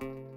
Thank